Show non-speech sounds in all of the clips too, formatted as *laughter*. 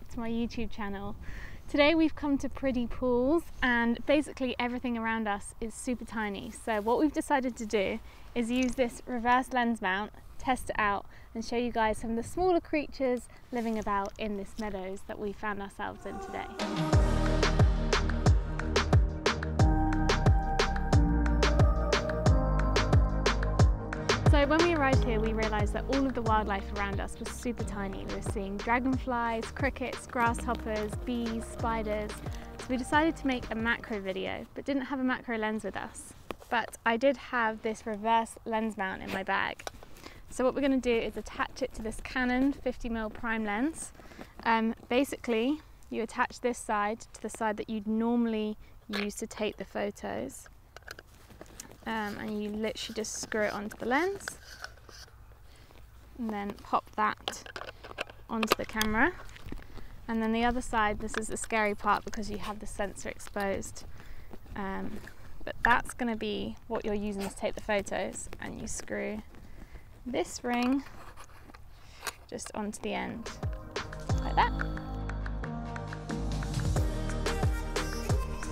to my YouTube channel. Today we've come to Priddy Pools and basically everything around us is super tiny. So what we've decided to do is use this reverse lens mount, test it out and show you guys some of the smaller creatures living about in this meadows that we found ourselves in today. So when we arrived here, we realised that all of the wildlife around us was super tiny. We were seeing dragonflies, crickets, grasshoppers, bees, spiders. So we decided to make a macro video, but didn't have a macro lens with us. But I did have this reverse lens mount in my bag. So what we're going to do is attach it to this Canon 50mm prime lens. Um, basically, you attach this side to the side that you'd normally use to take the photos um, and you literally just screw it onto the lens. And then pop that onto the camera. And then the other side this is the scary part because you have the sensor exposed. Um, but that's going to be what you're using to take the photos. And you screw this ring just onto the end like that.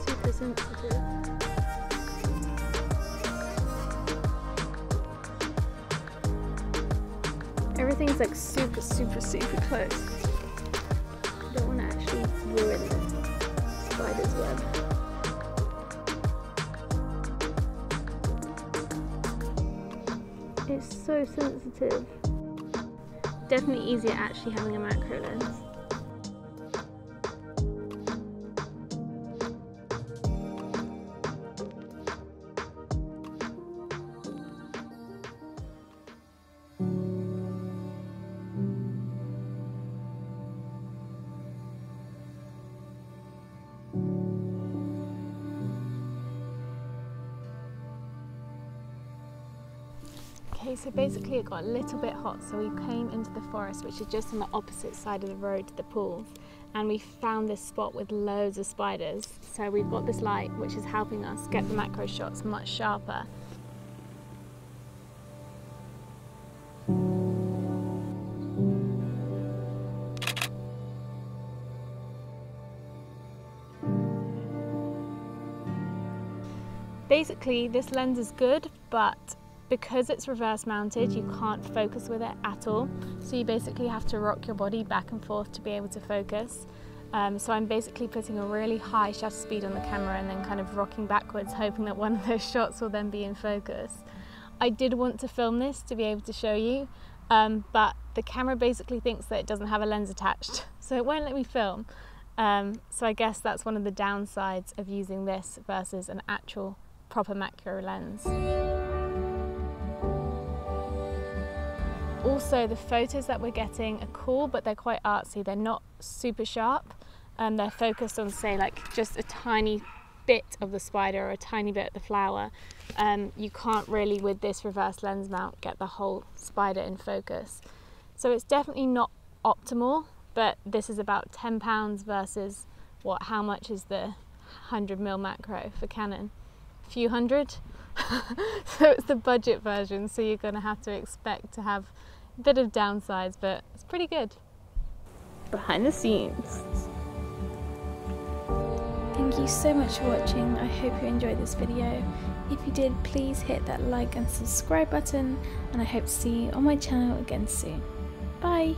Super sensitive Everything's like super, super, super close. I don't want to actually ruin the spider's web. It's so sensitive. Definitely easier actually having a macro lens. Okay, so basically it got a little bit hot, so we came into the forest, which is just on the opposite side of the road to the pools, and we found this spot with loads of spiders. So we've got this light, which is helping us get the macro shots much sharper. Basically, this lens is good, but because it's reverse mounted, you can't focus with it at all. So you basically have to rock your body back and forth to be able to focus. Um, so I'm basically putting a really high shutter speed on the camera and then kind of rocking backwards, hoping that one of those shots will then be in focus. I did want to film this to be able to show you, um, but the camera basically thinks that it doesn't have a lens attached, *laughs* so it won't let me film. Um, so I guess that's one of the downsides of using this versus an actual proper macro lens. Also, the photos that we're getting are cool, but they're quite artsy. They're not super sharp. Um, they're focused on, say, like just a tiny bit of the spider or a tiny bit of the flower. Um, you can't really, with this reverse lens mount, get the whole spider in focus. So it's definitely not optimal, but this is about £10 versus what, how much is the 100mm macro for Canon? A few hundred? *laughs* so it's the budget version, so you're going to have to expect to have bit of downsides, but it's pretty good. Behind the scenes. Thank you so much for watching. I hope you enjoyed this video. If you did, please hit that like and subscribe button, and I hope to see you on my channel again soon. Bye!